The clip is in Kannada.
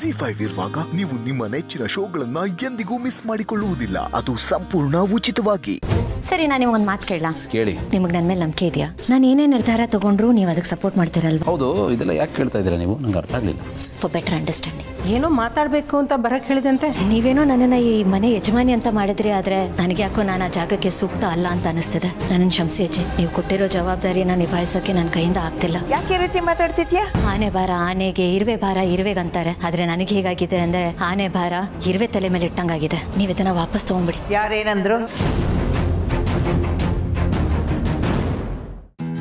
ಜಿ ಫೈವ್ ಇರುವಾಗ ನೀವು ನಿಮ್ಮ ನೆಚ್ಚಿನ ಶೋಗಳನ್ನ ಎಂದಿಗೂ ಮಿಸ್ ಮಾಡಿಕೊಳ್ಳುವುದಿಲ್ಲ. ಅದು ಸಂಪೂರ್ಣ ಉಚಿತವಾಗಿ. ಸರಿ ನಾನು ನಿಮ್ಗೊಂದು ಮಾತು ಕೇಳಲಾ? ಕೇಳಿ. ನಿಮಗೆ ನನ್ನ ಮೇಲೆ ನಂಬಿಕೆ ಇದೆಯಾ? ನಾನು ಏನೇ ನಿರ್ಧಾರ ತಗೊಂಡ್ರು ನೀವು ಅದಕ್ಕೆ ಸಪೋರ್ಟ್ ಮಾಡ್ತೀರಲ್ವಾ? ಹೌದು ಇದೆಲ್ಲ ಯಾಕೆ ಕೇಳ್ತಾ ಇದ್ದೀರಾ ನೀವು? ನಂಗೆ ಅರ್ಥ ಆಗಲಿಲ್ಲ. ಫಾರ್ ಬೆಟರ್ ಅಂಡರ್ಸ್ಟ್ಯಾಂಡಿಂಗ್ ಏನೋ ಮಾತಾಡಬೇಕು ಅಂತ ಬರಕ್ಕೆ ಹೇಳಿದಂತೆ. ನೀವೇನೋ ನನ್ನನ್ನು ಈ ಮನೆ ಯಜಮಾನಿ ಅಂತ ಮಾಡಿದ್ರಿ ಆದರೆ ನನಗೆ ಯಾಕೋ ನಾನು ಆ ಜಾಗಕ್ಕೆ ಸೂಕ್ತ ಅಲ್ಲ ಅಂತ ಅನಿಸ್ತಿದೆ ನನ್ನ ಕ್ಷಮಿಸಿ ಅಜ್ಜಿ. ನೀವು ಕೊಟ್ಟಿರೋ ಜವಾಬ್ದಾರಿನ ನಿಭಾಯಿಸೋಕೆ ನನ್ನ ಕೈಯಿಂದ ಆಗ್ತಿಲ್ಲ. ಯಾಕೆ ಈ ರೀತಿ ಮಾತಾಡ್ತಿದ್ಯಾ? ಆನೆ ಭಾರ ಆನೆಗೆ ಇರುವೆ ಭಾರ ಇರುವೆಗೆ ಅಂತಾರೆ ಆದ್ರೆ ನನಗೆ ಹೇಗಾಗಿದೆ ಅಂದ್ರೆ ಆನೆ ಭಾರ ಇರುವೆ ತಲೆ ಮೇಲೆ ಇಟ್ಟಂಗಾಗಿದೆ. ನೀವು ಇದನ್ನ ವಾಪಸ್ ತಗೊಂಡ್ಬಿಡಿ. ಯಾರೇನಂದ್ರು?